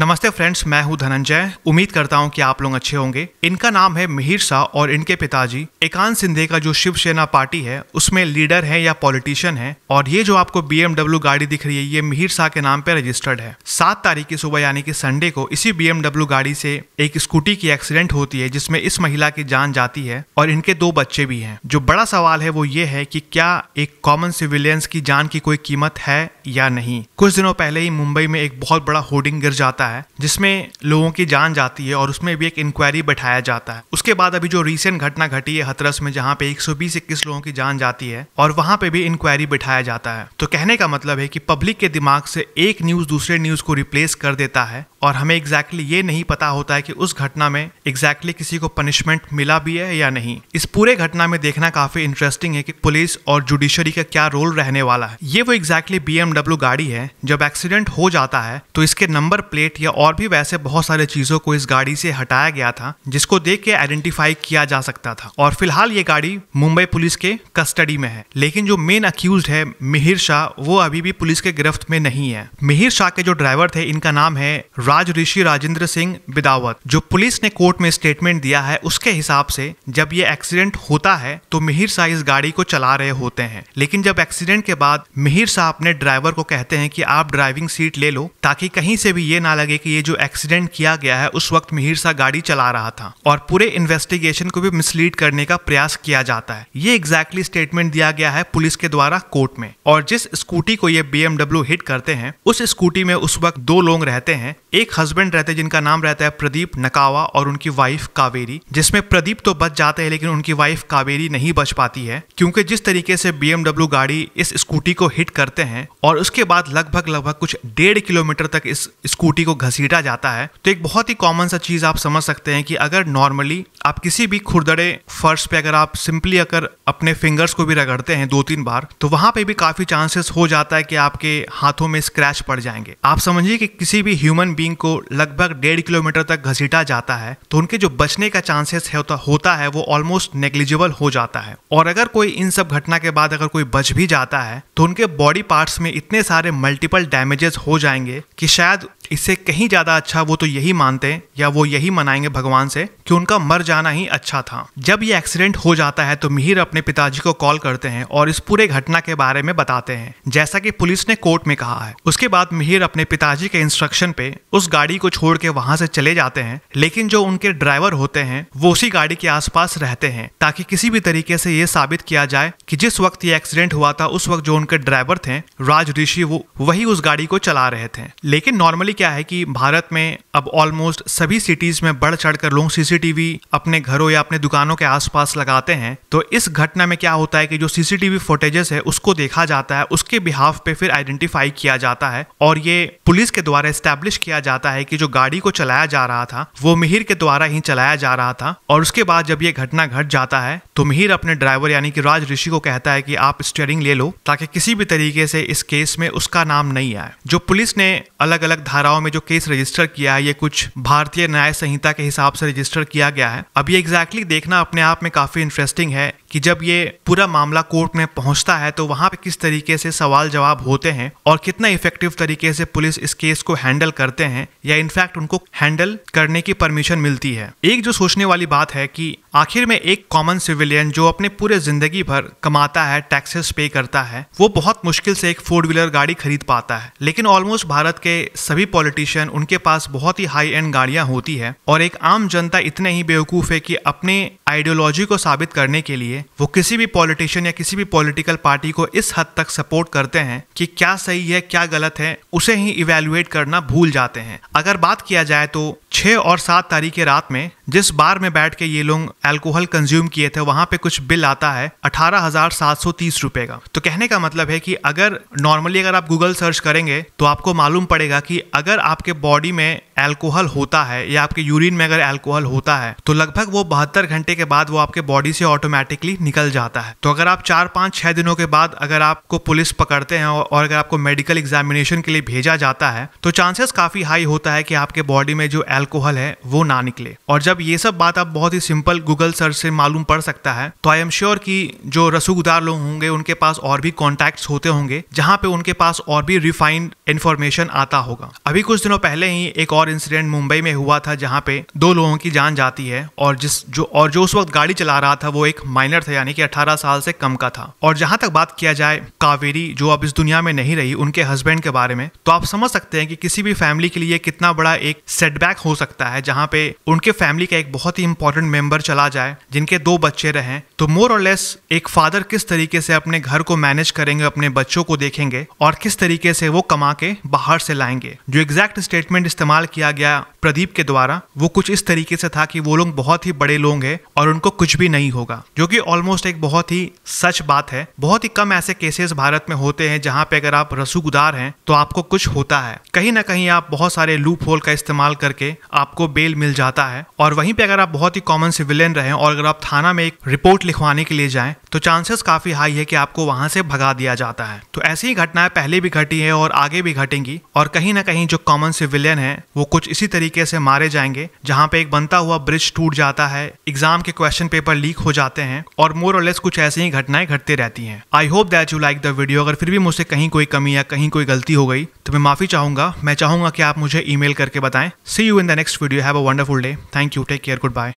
नमस्ते फ्रेंड्स, मैं हूँ धनंजय। उम्मीद करता हूँ कि आप लोग अच्छे होंगे। इनका नाम है मिहिर शाह और इनके पिताजी। एकांत सिंधे का जो शिवसेना पार्टी है, उसमें लीडर है या पॉलिटिशियन है। और ये जो आपको बीएमडब्ल्यू गाड़ी दिख रही है, ये मिहिर शाह के नाम पे रजिस्टर्ड है। सात तारीख की सुबह, यानी कि संडे को, इसी बीएमडब्ल्यू गाड़ी से एक स्कूटी की एक्सीडेंट होती है, जिसमें इस महिला की जान जाती है और इनके दो बच्चे भी हैं। जो बड़ा सवाल है वो ये है कि क्या एक कॉमन सिविलियंस की जान की कोई कीमत है या नहीं? कुछ दिनों पहले ही मुंबई में एक बहुत बड़ा होर्डिंग गिर जाता है, जिसमें लोगों की जान जाती है और उसमें भी एक इंक्वायरी बैठाया जाता है। उसके बाद अभी जो रिसेंट घटना घटी है हथरस में, जहाँ पे 120 इक्कीस लोगों की जान जाती है और वहाँ पे भी इंक्वायरी बैठाया जाता है। तो कहने का मतलब है कि पब्लिक के दिमाग से एक न्यूज़ दूसरे न्यूज़ को रिप्लेस कर देता है और हमें एग्जैक्टली exactly ये नहीं पता होता है कि उस घटना में एग्जैक्टली exactly किसी को पनिशमेंट मिला भी है या नहीं। इस पूरे घटना में देखना काफ़ी इंटरेस्टिंग है कि पुलिस और जुडिशरी का क्या रोल रहने वाला है। ये वो एग्जैक्टली exactly गाड़ी है, जब एक्सीडेंट हो जाता है तो इसके नंबर प्लेट या और भी वैसे बहुत सारे चीज़ों को इस गाड़ी से हटाया गया था, जिसको देख के आइडेंटिफाई किया जा सकता था। और फ़िलहाल ये गाड़ी मुंबई पुलिस के कस्टडी में है। लेकिन जो मेन अक्यूज है, मिहिर शाह, वो अभी भी पुलिस के गिरफ्त में नहीं है। मिहिर शाह के जो ड्राइवर थे, इनका नाम है राज ऋषि राजेंद्र सिंह बिदावत, जो पुलिस ने कोर्ट में स्टेटमेंट दिया है, उसके हिसाब से जब ये एक्सीडेंट होता है तो मिहिर शाह इस गाड़ी को चला रहे होते हैं। लेकिन जब एक्सीडेंट के बाद मिहिर शाह अपने ड्राइवर को कहते हैं कि आप ड्राइविंग सीट ले लो, ताकि कहीं से भी ये ना लगे कि ये जो एक्सीडेंट किया गया है, उस वक्त मिहिर शाह गाड़ी चला रहा था। और पूरे इन्वेस्टिगेशन को भी मिसलीड करने का प्रयास किया जाता है। ये एग्जैक्टली स्टेटमेंट दिया गया है पुलिस के द्वारा कोर्ट में। और जिस स्कूटी को ये बीएमडब्ल्यू हिट करते हैं, उस स्कूटी में उस वक्त दो लोग रहते हैं एक हस्बैंड रहते हैं जिनका नाम रहता है प्रदीप नकावा और उनकी वाइफ कावेरी। जिसमें प्रदीप तो बच जाते हैं, लेकिन उनकी वाइफ कावेरी नहीं बच पाती है, क्योंकि जिस तरीके से बीएमडब्ल्यू गाड़ी इस स्कूटी को हिट करते हैं और उसके बाद लगभग लगभग कुछ डेढ़ किलोमीटर तक इस स्कूटी को घसीटा जाता है तो एक बहुत ही कॉमन सा चीज़ आप समझ सकते हैं कि अगर नॉर्मली आप किसी भी खुरदड़े फर्श पे अगर आप सिंपली अगर अपने फिंगर्स को भी रगड़ते हैं दो तीन बार तो वहाँ पे भी काफ़ी चांसेस हो जाता है कि आपके हाथों में स्क्रैच पड़ जाएँगे। आप समझिए कि किसी भी ह्यूमन बींग को लगभग डेढ़ किलोमीटर तक घसीटा जाता है तो उनके जो बचने का चांसेस होता होता है, वो ऑलमोस्ट नेग्लिजिबल हो जाता है। और अगर कोई इन सब घटना के बाद अगर कोई बच भी जाता है तो उनके बॉडी पार्ट्स में इतने सारे मल्टीपल डैमेजेस हो जाएँगे कि शायद इससे कहीं ज़्यादा अच्छा वो तो यही मानते हैं या वो यही मनाएँगे भगवान से कि उनका मर जाना ही अच्छा था। जब ये एक्सीडेंट हो जाता है तो मिहिर अपने पिताजी को कॉल करते हैं और इस पूरे घटना के बारे में बताते हैं। जैसा कि पुलिस ने कोर्ट में कहा है। उसके बाद मिहिर अपने पिताजी के इंस्ट्रक्शन पे उस गाड़ी को छोड़ के वहाँ से चले जाते हैं, लेकिन जो उनके ड्राइवर होते हैं, वो उसी गाड़ी के आसपास रहते हैं, ताकि किसी भी तरीके से ये साबित किया जाए कि जिस वक्त ये एक्सीडेंट हुआ था, उस वक्त जो उनके ड्राइवर थे, राज ऋषि, वो वही उस गाड़ी को चला रहे थे। लेकिन नॉर्मली क्या है कि भारत में अब ऑलमोस्ट सभी सिटीज़ में बढ़ चढ़कर लोग सीसीटीवी अपने घरों या अपने दुकानों के आसपास लगाते हैं। तो इस घटना में क्या होता है कि जो सीसीटीवी फुटेजेस है, उसको देखा जाता है, उसके बिहाफ पे फिर आइडेंटिफाई किया जाता है और ये पुलिस के द्वारा स्टैब्लिश किया जाता है कि जो गाड़ी को चलाया जा रहा था, वो मिहिर के द्वारा ही चलाया जा रहा था और उसके बाद जब ये घटना घट जाता है तो मिहिर अपने ड्राइवर यानी कि राज ऋषि को कहता है कि आप स्टेयरिंग ले लो ताकि किसी भी तरीके से इस केस में उसका नाम नहीं आए। जो पुलिस ने अलग अलग धाराओं में जो केस रजिस्टर किया है, ये कुछ भारतीय न्याय संहिता के हिसाब से रजिस्टर किया गया है। अब ये एग्जैक्टली देखना अपने आप में काफ़ी इंटरेस्टिंग है। कि जब ये पूरा मामला कोर्ट में पहुँचता है तो वहाँ पे किस तरीके से सवाल जवाब होते हैं और कितना इफ़ेक्टिव तरीके से पुलिस इस केस को हैंडल करते हैं या इनफैक्ट उनको हैंडल करने की परमिशन मिलती है। एक जो सोचने वाली बात है कि आखिर में एक कॉमन सिविलियन जो अपने पूरे ज़िंदगी भर कमाता है टैक्सेस पे करता है, वो बहुत मुश्किल से एक फोर व्हीलर गाड़ी खरीद पाता है। लेकिन ऑलमोस्ट भारत के सभी पॉलिटिशियन उनके पास बहुत ही हाई एंड गाड़ियाँ होती है और एक आम जनता इतने ही बेवकूफ़ है कि अपने आइडियोलॉजी को साबित करने के लिए वो किसी भी पॉलिटिशियन या किसी भी पॉलिटिकल पार्टी को इस हद तक सपोर्ट करते हैं कि क्या सही है, क्या गलत है, उसे ही इवेल्युएट करना भूल जाते हैं। अगर बात किया जाए तो छह और सात तारीख के रात में जिस बार में बैठ के ये लोग अल्कोहल कंज्यूम किए थे, वहाँ पे कुछ बिल आता है अठारह हज़ार सात सौ तीस रुपए का। तो कहने का मतलब है कि अगर नॉर्मली अगर आप गूगल सर्च करेंगे तो आपको मालूम पड़ेगा कि अगर आपके बॉडी में अल्कोहल होता है या आपके यूरिन में अगर अल्कोहल होता है तो लगभग वो बहत्तर घंटे के बाद वो आपके बॉडी से ऑटोमेटिकली निकल जाता है। तो अगर आप चार, पाँच, छह दिनों के बाद अगर आपको पुलिस पकड़ते हैं और अगर आपको मेडिकल एग्जामिनेशन के लिए भेजा जाता है तो चांसेस काफ़ी हाई होता है कि आपके बॉडी में जो अल्कोहल है, वो ना निकले। और जब ये सब बात आप बहुत ही सिंपल गूगल सर्च से मालूम पड़ सकता है तो आई एम श्योर कि जो रसूखदार लोग होंगे, उनके पास और भी कॉन्टैक्ट होते होंगे, जहाँ पे उनके पास और भी रिफाइंड इन्फॉर्मेशन आता होगा। अभी कुछ दिनों पहले ही एक और इंसिडेंट मुंबई में हुआ था, जहाँ पे दो लोगों की जान जाती है, और जिस जो, और जो उस वक्त गाड़ी चला रहा था, वो एक माइनर था, यानी कि 18 साल से कम का था। और जहाँ तक बात किया जाए, कावेरी, जो अब इस दुनिया में नहीं रही, उनके हस्बैंड के बारे में तो आप समझ सकते हैं कि किसी भी फैमिली के लिए कितना बड़ा एक सेटबैक हो सकता है, जहाँ पे उनके फैमिली का एक बहुत ही इंपॉर्टेंट मेंबर चला जाए, जिनके दो बच्चे रहे तो मोर और लेस एक फादर किस तरीके से अपने घर को मैनेज करेंगे, अपने बच्चों को देखेंगे, और किस तरीके से वो कमा के बाहर से लाएँगे। जो एग्जैक्ट स्टेटमेंट इस्तेमाल किया गया प्रदीप के द्वारा, वो कुछ इस तरीके से था कि वो लोग बहुत ही बड़े लोग हैं, और उनको कुछ भी नहीं होगा, जो कि ऑलमोस्ट एक बहुत ही सच बात है। बहुत ही कम ऐसे केसेस भारत में होते हैं, जहाँ पे अगर आप रसूखदार हैं तो आपको कुछ होता है। कहीं ना कहीं आप बहुत सारे लूप होल का इस्तेमाल करके आपको बेल मिल जाता है। और वहीं पे अगर आप बहुत ही कॉमन सिविलियन रहे और अगर आप थाना में एक रिपोर्ट लिखवाने के लिए जाएँ तो चांसेस काफ़ी हाई है कि आपको वहाँ से भगा दिया जाता है। तो ऐसी ही घटनाएँ पहले भी घटी है और आगे भी घटेंगी। और कहीं ना कहीं जो कॉमन सिविलियन है, वो कुछ इसी तरीके से मारे जाएँगे, जहाँ पे एक बनता हुआ ब्रिज टूट जाता है एग्ज़ाम के क्वेश्चन पेपर लीक हो जाते हैं, और मोर और लेस कुछ ऐसी ही घटनाएँ घटती रहती हैं। I hope that you like the video अगर फिर भी मुझसे कहीं कोई कमी या कहीं कोई गलती हो गई तो मैं माफ़ी चाहूँगा। मैं चाहूँगा कि आप मुझे ईमेल करके बताएँ। See you in in the next video. Have a wonderful day. Thank you. Take care. Goodbye.